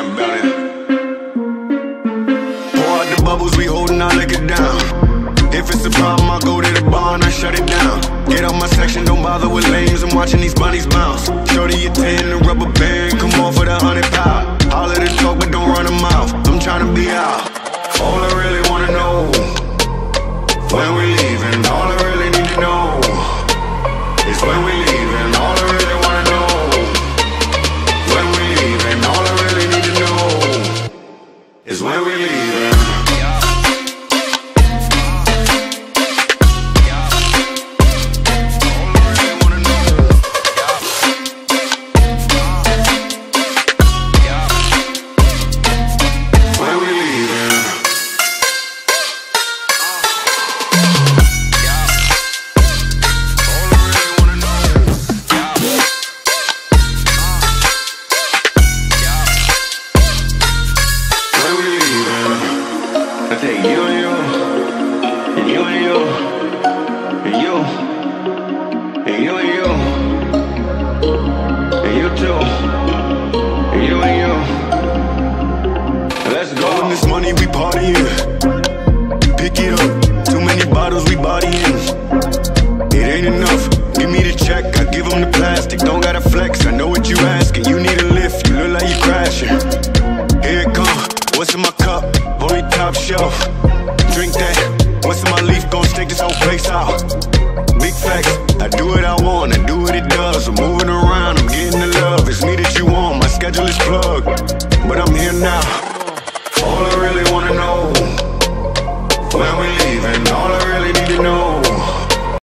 Pour out the bubbles, we holding, on, lick it down. If it's a problem, I go to the bar and I shut it down. Get out my section, don't bother with lanes. I'm watching these bunnies bounce. Shorty, you ten, the rubber band, come on for the hundred pound. All of this talk, but don't run a mouth. I'm trying to be out. All I really wanna know when we leave. Is where we leaving. This money we partying, pick it up. Too many bottles we bodying. It ain't enough. Give me the check, I give them the plastic. Don't gotta flex. I know what you asking. You need a lift. You look like you crashing. Here it come. What's in my cup? Only top shelf. Drink that. What's in my leaf? Gon' stick this whole place out. Big facts. I do what I want. I do what it does. I'm moving around. I'm getting the love. It's me that you want. My schedule is plugged. But I'm here now. when we're leaving. All I really need to know